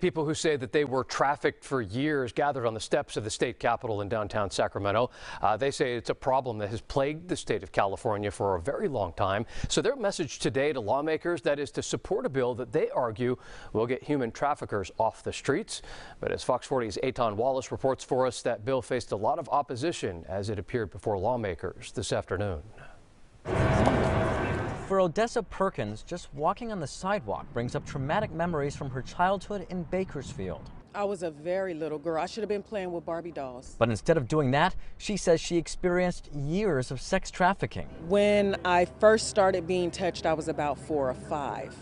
People who say that they were trafficked for years gathered on the steps of the state capitol in downtown Sacramento. Uh, they say it's a problem that has plagued the state of California for a very long time. So their message today to lawmakers that is to support a bill that they argue will get human traffickers off the streets. But as Fox 40's Eytan Wallace reports for us, that bill faced a lot of opposition as it appeared before lawmakers this afternoon. For Odessa Perkins, just walking on the sidewalk brings up traumatic memories from her childhood in Bakersfield. I was a very little girl. I should have been playing with Barbie dolls. But instead of doing that, she says she experienced years of sex trafficking. When I first started being touched, I was about four or five.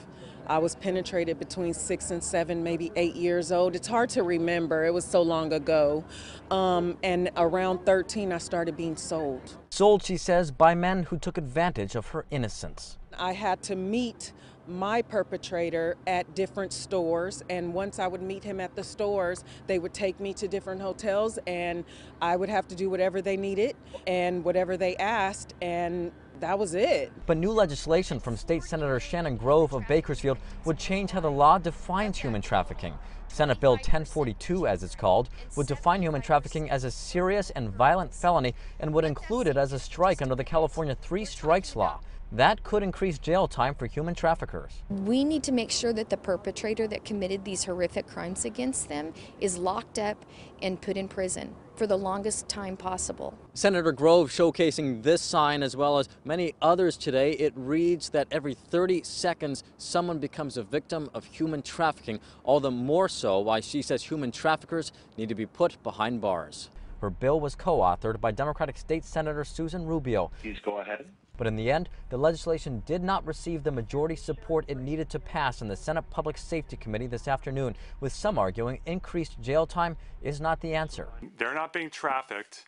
I was penetrated between six and seven, maybe eight years old. It's hard to remember, it was so long ago. Um, and around 13, I started being sold. Sold, she says, by men who took advantage of her innocence. I had to meet my perpetrator at different stores and once I would meet him at the stores they would take me to different hotels and I would have to do whatever they needed and whatever they asked and that was it. But new legislation from State Senator Shannon Grove of Bakersfield would change how the law defines human trafficking. Senate Bill 1042, as it's called, would define human trafficking as a serious and violent felony and would include it as a strike under the California Three Strikes Law. That could increase jail time for human traffickers. We need to make sure that the perpetrator that committed these horrific crimes against them is locked up and put in prison for the longest time possible. Senator Grove showcasing this sign as well as many others today. It reads that every 30 seconds someone becomes a victim of human trafficking, all the more so why she says human traffickers need to be put behind bars. Her bill was co-authored by Democratic State Senator Susan Rubio. Please go ahead. But in the end, the legislation did not receive the majority support it needed to pass in the Senate Public Safety Committee this afternoon, with some arguing increased jail time is not the answer. They're not being trafficked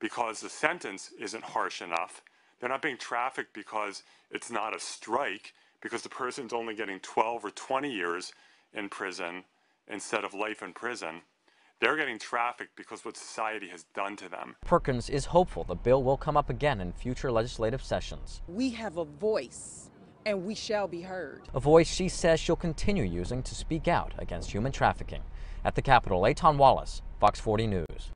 because the sentence isn't harsh enough. They're not being trafficked because it's not a strike, because the person's only getting 12 or 20 years in prison instead of life in prison. They're getting trafficked because what society has done to them. Perkins is hopeful the bill will come up again in future legislative sessions. We have a voice and we shall be heard. A voice she says she'll continue using to speak out against human trafficking. At the Capitol, Eytan Wallace, Fox 40 News.